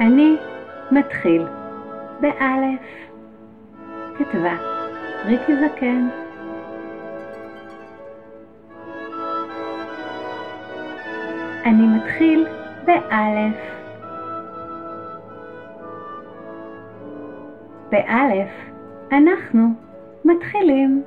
אני מתחיל באלף. כתבה ריקי זקן. אני מתחיל באלף. באלף אנחנו מתחילים.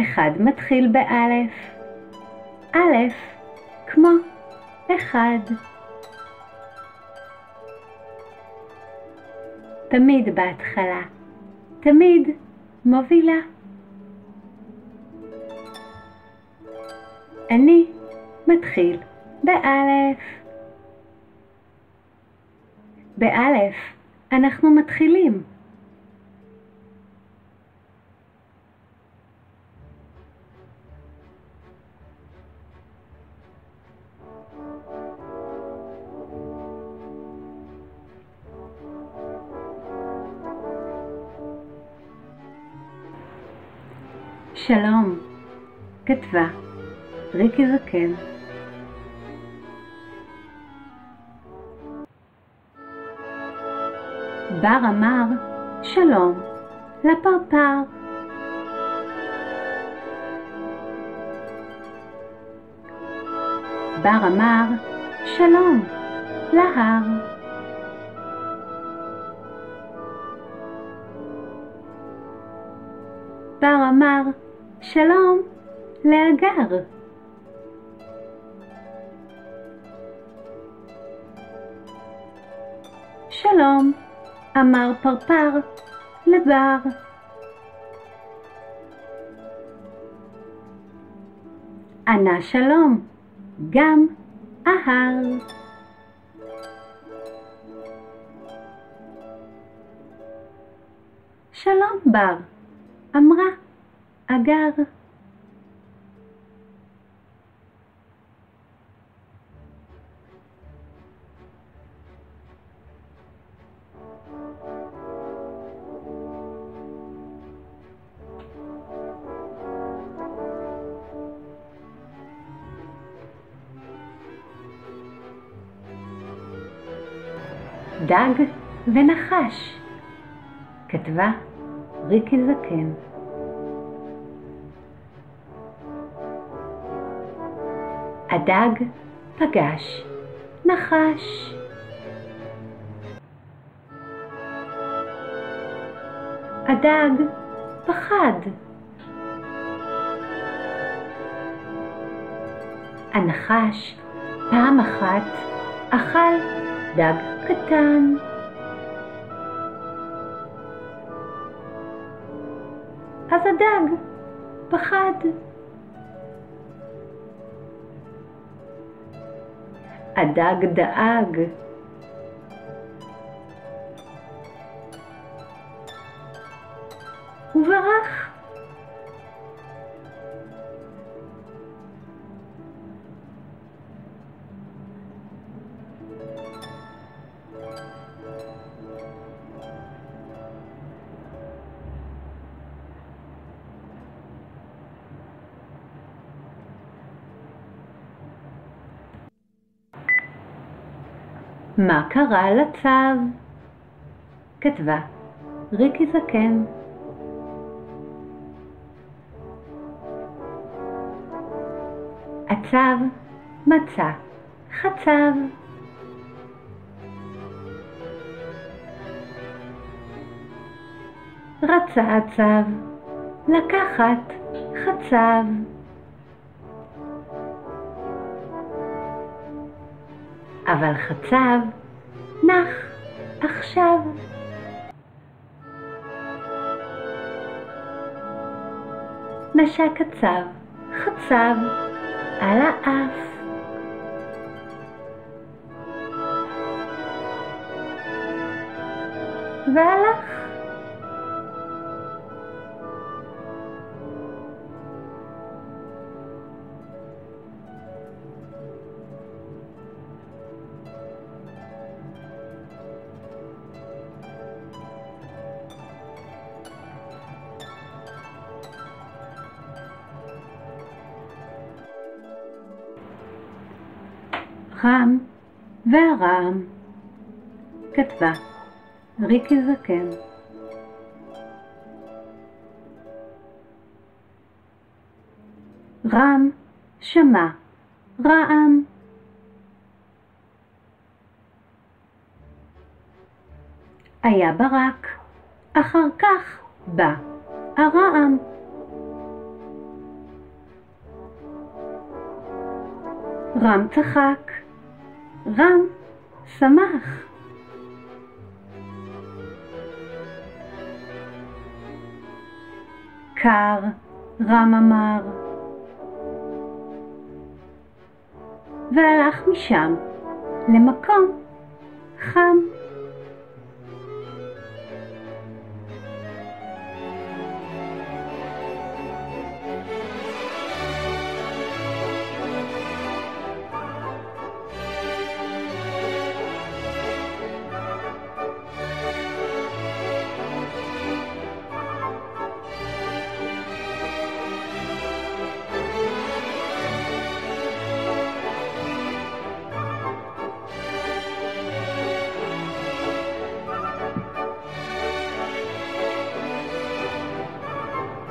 אחד מתחיל באלף. א' כמו אחד. תמיד בהתחלה, תמיד מובילה. אני מתחיל באלף. באלף אנחנו מתחילים. שלום, כתבה ריקי זקן. בר אמר שלום לפרפר. בר אמר שלום להר. בר אמר שלום לאגר. שלום, אמר פרפר לבר. ענה שלום, גם ההר. שלום בר, אמרה אגר. דג ונחש, כתבה ריקי זקן. הדג פגש נחש. הדג פחד. הנחש פעם אחת אכל דג קטן. אז הדג פחד. הדג דאג. מה קרה לצב? כתבה ריקי זקן. הצב מצא חצב. רצה הצב לקחת חצב. אבל חצב נח עכשיו. נשק הצב חצב על האף. והלך. רם והרעם. כתבה ריקי זקן. רם שמע רעם. היה ברק, אחר כך בא הרעם. רם צחק, רם שמח. קר, רם אמר. והלך משם למקום חם.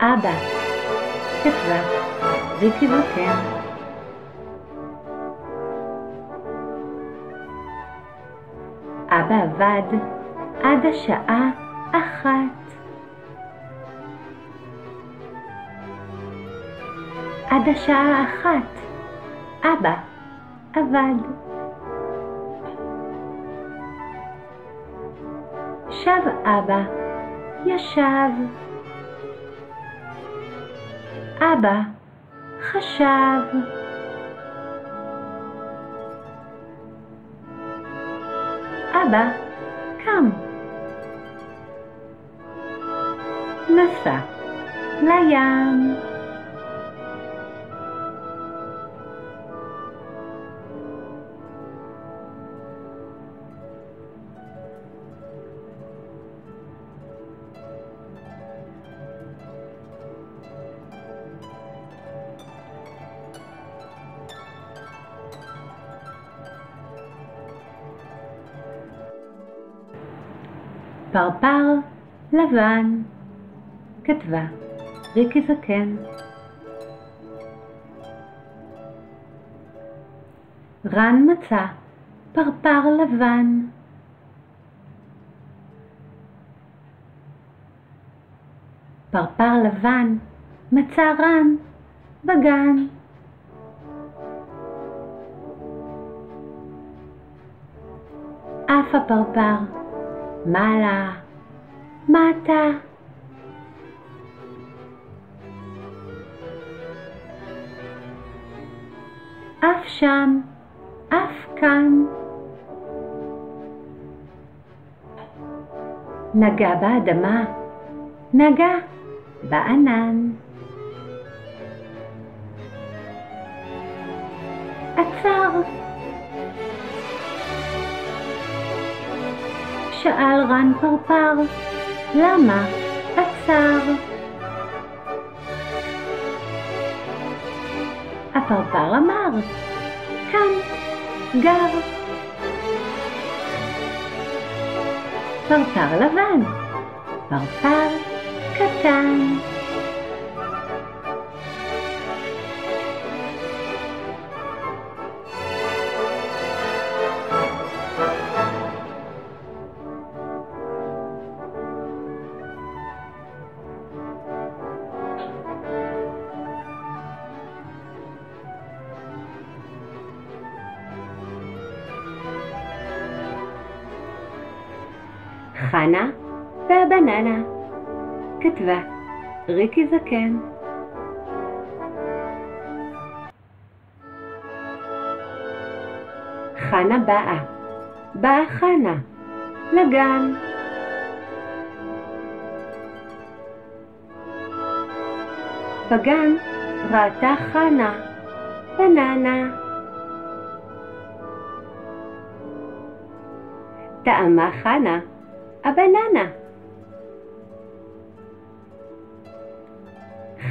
אבא, ריקי בוקר. אבא עבד עד השעה אחת. עד השעה האחת אבא עבד. שב אבא, ישב. אבא חשב. אבא קם. נסע לים. פרפר לבן, כתבה ריקי זקן. רן מצא פרפר לבן. פרפר לבן מצא רן בגן. עף הפרפר מעלה, מטה. אף שם, אף כאן. נגע באדמה, נגע בענן. עצר. שאל רן פרפר, למה עצר? הפרפר אמר, כאן גר. פרפר לבן, פרפר קטן. והבננה, כתבה ריקי זקן. חנה באה, באה חנה, לגן. בגן ראתה חנה בננה. טעמה חנה הבננה.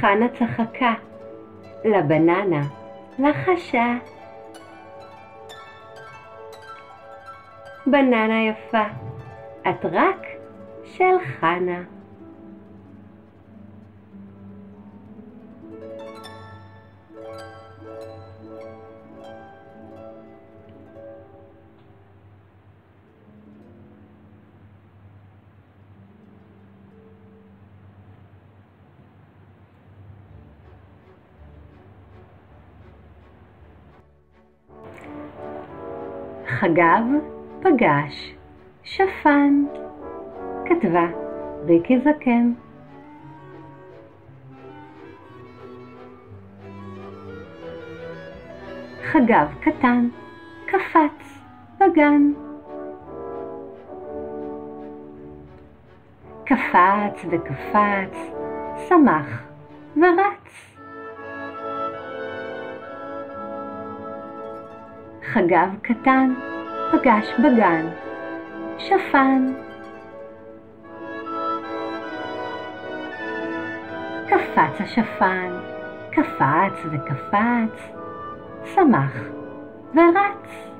חנה צחקה. לבננה לחשה. בננה יפה, את רק של חנה. חגב פגש שפן, כתבה ריקי זקן. חגב קטן קפץ בגן. קפץ וקפץ, שמח ורץ. חגב קטן פגש בגן שפן. קפץ השפן, קפץ וקפץ, שמח ורץ.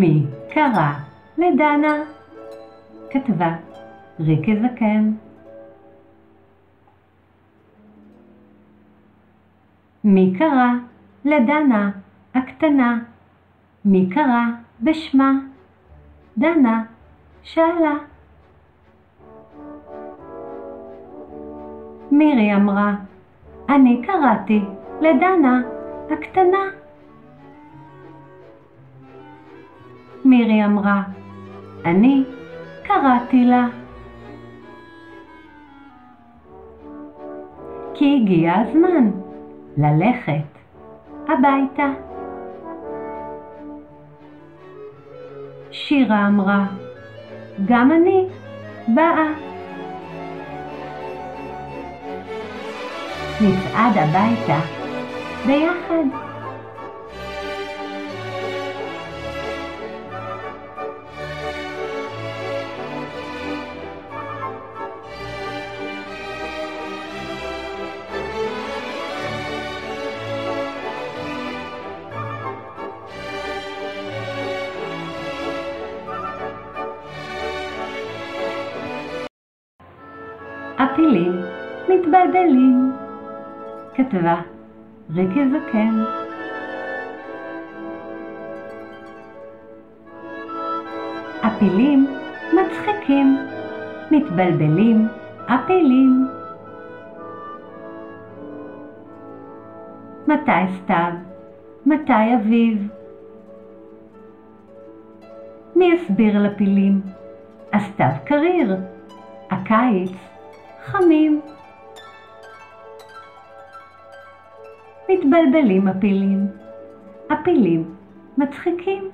מי קרא לדנה? כתבה ריקי זקן. מי קרא לדנה הקטנה? מי קרא בשמה? דנה שאלה. מירי אמרה, אני קראתי לדנה הקטנה. מירי אמרה, אני קראתי לה. כי הגיע הזמן ללכת הביתה. שירה אמרה, גם אני באה. נצעד הביתה ביחד. הפילים מתבלבלים, כתבה ריקי זקן. הפילים מצחיקים, מתבלבלים הפילים. מתי סתיו? מתי אביב? מי יסביר לפילים? הסתיו קריר, הקיץ חמים. מתבלבלים הפילים, הפילים מצחיקים.